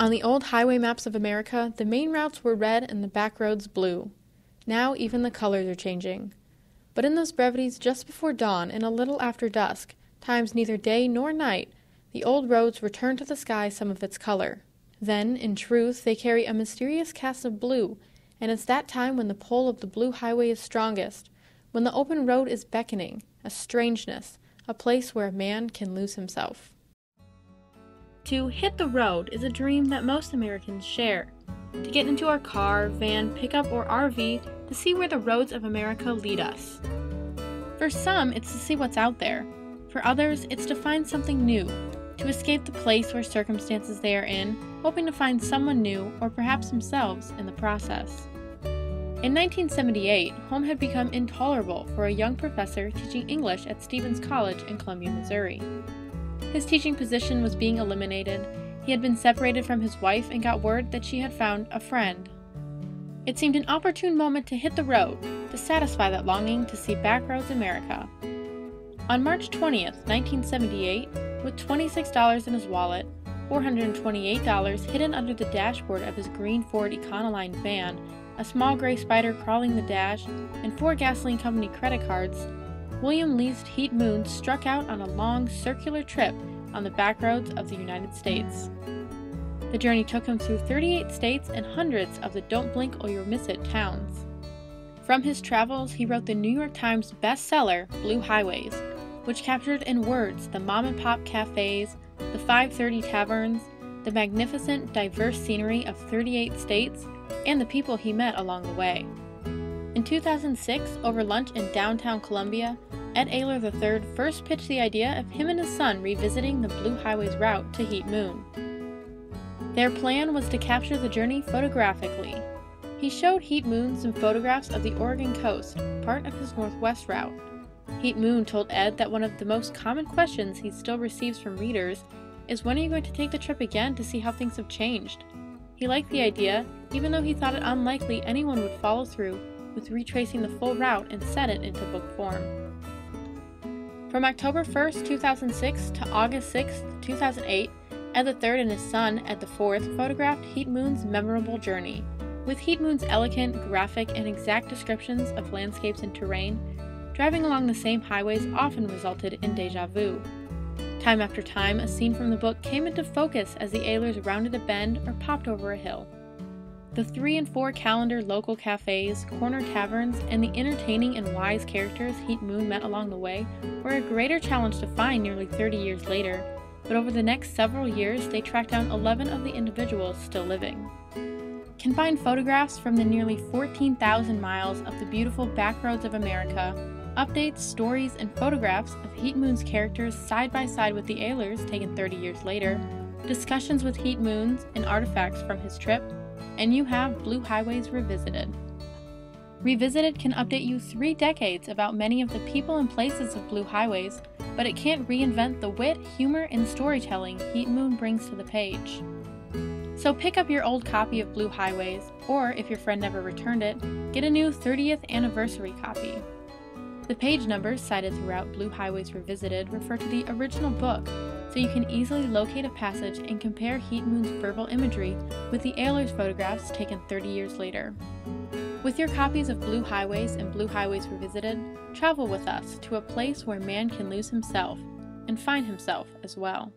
On the old highway maps of America, the main routes were red and the back roads blue. Now even the colors are changing. But in those brevities just before dawn and a little after dusk, times neither day nor night, the old roads return to the sky some of its color. Then, in truth, they carry a mysterious cast of blue, and it's that time when the pull of the blue highway is strongest, when the open road is beckoning, a strangeness, a place where a man can lose himself. To hit the road is a dream that most Americans share. To get into our car, van, pickup, or RV to see where the roads of America lead us. For some, it's to see what's out there. For others, it's to find something new, to escape the place or circumstances they are in, hoping to find someone new or perhaps themselves in the process. In 1978, home had become intolerable for a young professor teaching English at Stephens College in Columbia, Missouri. His teaching position was being eliminated. He had been separated from his wife and got word that she had found a friend. It seemed an opportune moment to hit the road to satisfy that longing to see backroads America. On March 20th, 1978, with $26 in his wallet, $428 hidden under the dashboard of his green Ford Econoline van, a small gray spider crawling the dash, and four gasoline company credit cards, William Least Heat Moon struck out on a long, circular trip on the backroads of the United States. The journey took him through 38 states and hundreds of the don't blink or you'll miss it towns. From his travels, he wrote the New York Times bestseller, Blue Highways, which captured in words the mom and pop cafes, the 530 taverns, the magnificent, diverse scenery of 38 states, and the people he met along the way. In 2006, over lunch in downtown Columbia, Ed Ailor III first pitched the idea of him and his son revisiting the Blue Highways route to Heat Moon. Their plan was to capture the journey photographically. He showed Heat Moon some photographs of the Oregon coast, part of his Northwest route, Heat Moon told Ed that one of the most common questions he still receives from readers is when are you going to take the trip again to see how things have changed? He liked the idea, even though he thought it unlikely anyone would follow through with retracing the full route and set it into book form. From October 1, 2006 to August 6, 2008, Ed III and his son, Ed IV, photographed Heat Moon's memorable journey. With Heat Moon's elegant, graphic, and exact descriptions of landscapes and terrain, driving along the same highways often resulted in deja vu. Time after time, a scene from the book came into focus as the Ailors rounded a bend or popped over a hill. The three and four calendar local cafes, corner taverns, and the entertaining and wise characters Heat Moon met along the way were a greater challenge to find nearly 30 years later, but over the next several years they tracked down 11 of the individuals still living. Can find photographs from the nearly 14,000 miles of the beautiful backroads of America updates, stories, and photographs of Heat Moon's characters side by side with the Ailors taken 30 years later, discussions with Heat Moons and artifacts from his trip, and you have Blue Highways Revisited. Revisited can update you three decades about many of the people and places of Blue Highways, but it can't reinvent the wit, humor, and storytelling Heat Moon brings to the page. So pick up your old copy of Blue Highways, or if your friend never returned it, get a new 30th anniversary copy. The page numbers cited throughout Blue Highways Revisited refer to the original book, so you can easily locate a passage and compare Heat Moon's verbal imagery with the Ailor's photographs taken 30 years later. With your copies of Blue Highways and Blue Highways Revisited, travel with us to a place where man can lose himself and find himself as well.